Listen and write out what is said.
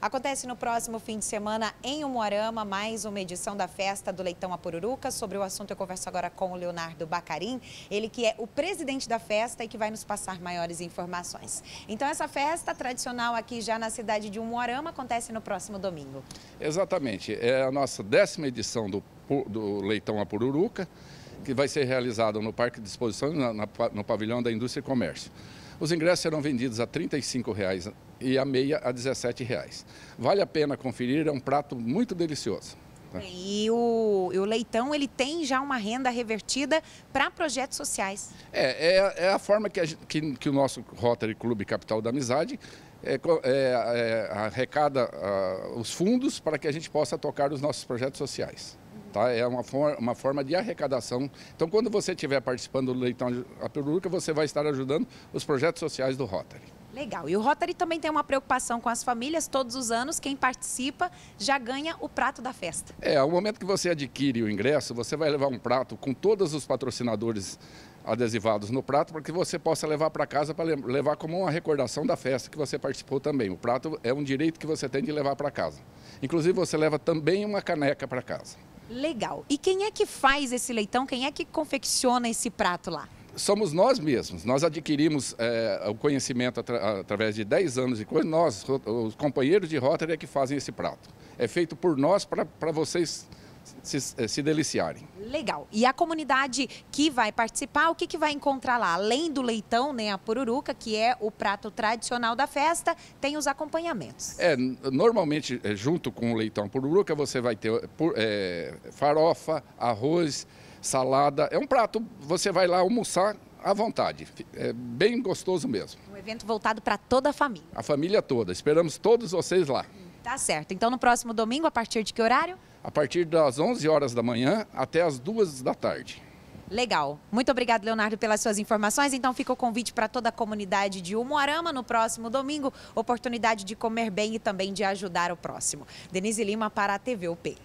Acontece no próximo fim de semana em Umuarama, mais uma edição da festa do Leitão a Pururuca. Sobre o assunto eu converso agora com o Leonardo Bacarim, ele que é o presidente da festa e que vai nos passar maiores informações. Então essa festa tradicional aqui já na cidade de Umuarama acontece no próximo domingo. Exatamente, é a nossa décima edição do, do Leitão a Pururuca, que vai ser realizada no Parque de Exposição, no Pavilhão da Indústria e Comércio. Os ingressos serão vendidos a R$ 35,00 e a meia a R$ 17,00. Vale a pena conferir, é um prato muito delicioso. Tá? E o, o, leitão ele tem já uma renda revertida para projetos sociais. É, é, é, a forma que, a, que, que, o nosso Rotary Clube Capital da Amizade é, é, é, arrecada uh, os fundos para que a gente possa tocar os nossos projetos sociais. Tá? É uma, for uma forma de arrecadação. Então, quando você estiver participando do Leitão a Peruca, você vai estar ajudando os projetos sociais do Rotary. Legal. E o Rotary também tem uma preocupação com as famílias. Todos os anos, quem participa já ganha o prato da festa. É, ao momento que você adquire o ingresso, você vai levar um prato com todos os patrocinadores adesivados no prato para que você possa levar para casa para levar como uma recordação da festa que você participou também. O prato é um direito que você tem de levar para casa. Inclusive, você leva também uma caneca para casa. Legal. E quem é que faz esse leitão? Quem é que confecciona esse prato lá? somos nós mesmos. Nós adquirimos é, o conhecimento atra através de 10 anos de coisa. Nós, os companheiros de Rotary, é que fazem esse prato. É feito por nós para vocês se, se, deliciarem. Legal. E a comunidade que vai participar, o que, que vai encontrar lá? Além do leitão, né, a pururuca, que é o prato tradicional da festa, tem os acompanhamentos. É, normalmente, eh, junto com o leitão pururuca, você vai ter é, farofa, arroz, salada. É um prato, você vai lá almoçar à vontade. É bem gostoso mesmo. Um evento voltado para toda a família. A família toda. Esperamos todos vocês lá. Tá certo. Então, no próximo domingo, a partir de que horário? A partir das 11 horas da manhã até as 2 da tarde. Legal. Muito obrigado, Leonardo, pelas suas informações. Então fica o convite para toda a comunidade de Umuarama no próximo domingo. Oportunidade de comer bem e também de ajudar o próximo. Denise Lima para a TV UP.